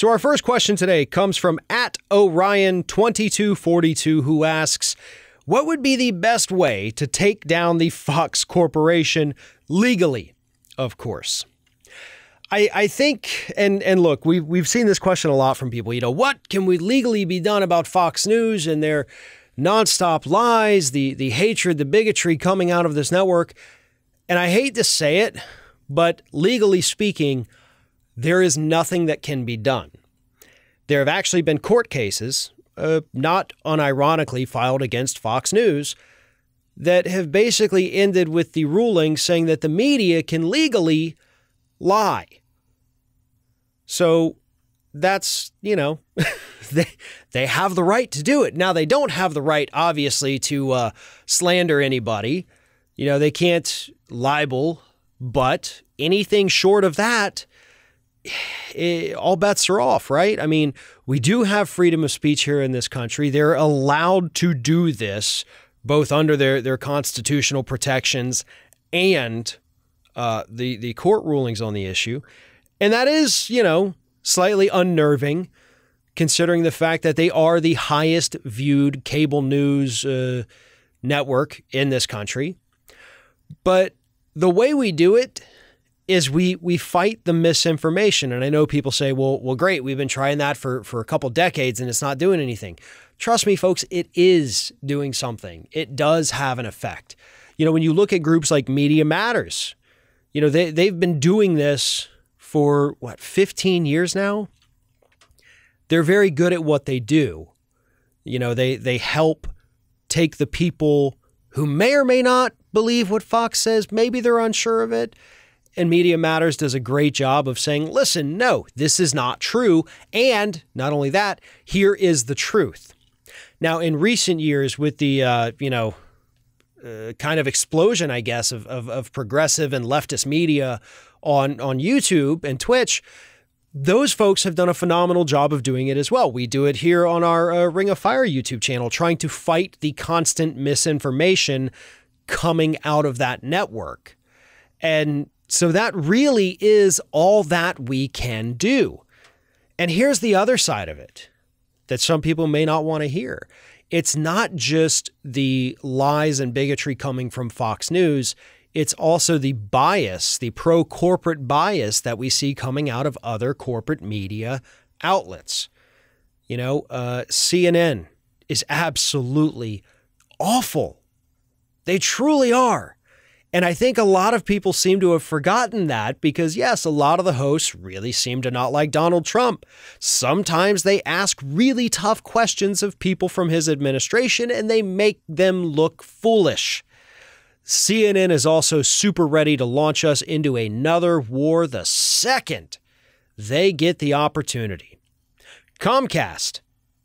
So, our first question today comes from at Orion2242, who asks, What would be the best way to take down the Fox Corporation legally? Of course. I, I think, and and look, we've we've seen this question a lot from people. You know, what can we legally be done about Fox News and their nonstop lies, the the hatred, the bigotry coming out of this network? And I hate to say it, but legally speaking, there is nothing that can be done. There have actually been court cases, uh, not unironically filed against Fox News, that have basically ended with the ruling saying that the media can legally lie. So that's, you know, they, they have the right to do it. Now, they don't have the right, obviously, to uh, slander anybody. You know, they can't libel, but anything short of that, it, all bets are off, right? I mean, we do have freedom of speech here in this country. They're allowed to do this both under their, their constitutional protections and uh, the, the court rulings on the issue. And that is, you know, slightly unnerving considering the fact that they are the highest viewed cable news uh, network in this country. But the way we do it is we we fight the misinformation. And I know people say, well, well, great, we've been trying that for, for a couple decades and it's not doing anything. Trust me, folks, it is doing something. It does have an effect. You know, when you look at groups like Media Matters, you know, they, they've been doing this for what, 15 years now? They're very good at what they do. You know, they they help take the people who may or may not believe what Fox says, maybe they're unsure of it. And Media Matters does a great job of saying, listen, no, this is not true. And not only that, here is the truth. Now, in recent years, with the, uh, you know, uh, kind of explosion, I guess, of, of, of progressive and leftist media on on YouTube and Twitch, those folks have done a phenomenal job of doing it as well. We do it here on our uh, Ring of Fire YouTube channel, trying to fight the constant misinformation coming out of that network. And so that really is all that we can do. And here's the other side of it that some people may not want to hear. It's not just the lies and bigotry coming from Fox News it's also the bias, the pro corporate bias that we see coming out of other corporate media outlets. You know, uh, CNN is absolutely awful. They truly are. And I think a lot of people seem to have forgotten that because, yes, a lot of the hosts really seem to not like Donald Trump. Sometimes they ask really tough questions of people from his administration and they make them look foolish. CNN is also super ready to launch us into another war the second they get the opportunity. Comcast,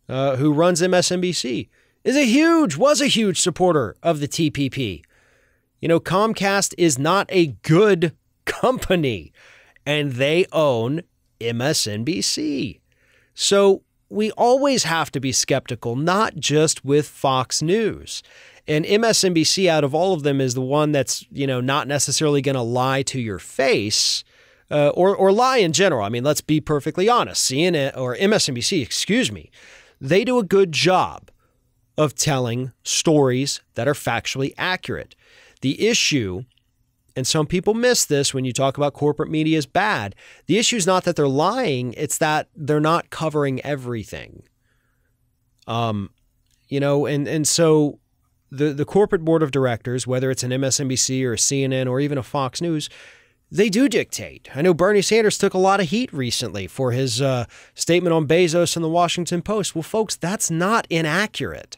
uh, who runs MSNBC, is a huge, was a huge supporter of the TPP. You know, Comcast is not a good company, and they own MSNBC. So we always have to be skeptical, not just with Fox News. And MSNBC, out of all of them, is the one that's you know not necessarily going to lie to your face. Uh, or, or lie in general. I mean, let's be perfectly honest. CNN or MSNBC, excuse me, they do a good job of telling stories that are factually accurate. The issue, and some people miss this when you talk about corporate media is bad. The issue is not that they're lying; it's that they're not covering everything. Um, you know, and and so the the corporate board of directors, whether it's an MSNBC or a CNN or even a Fox News, they do dictate. I know Bernie Sanders took a lot of heat recently for his uh, statement on Bezos in the Washington Post. Well, folks, that's not inaccurate.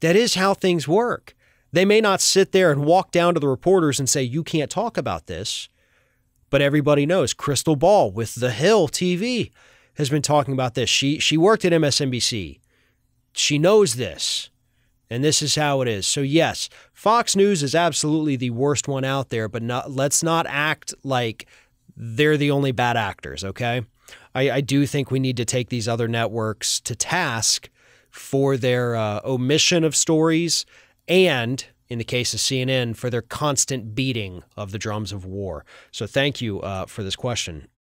That is how things work. They may not sit there and walk down to the reporters and say, you can't talk about this. But everybody knows Krystal Ball with The Hill TV has been talking about this. She, she worked at MSNBC. She knows this. And this is how it is. So, yes, Fox News is absolutely the worst one out there, but not, let's not act like they're the only bad actors, okay? I, I do think we need to take these other networks to task for their uh, omission of stories and, in the case of CNN, for their constant beating of the drums of war. So, thank you uh, for this question.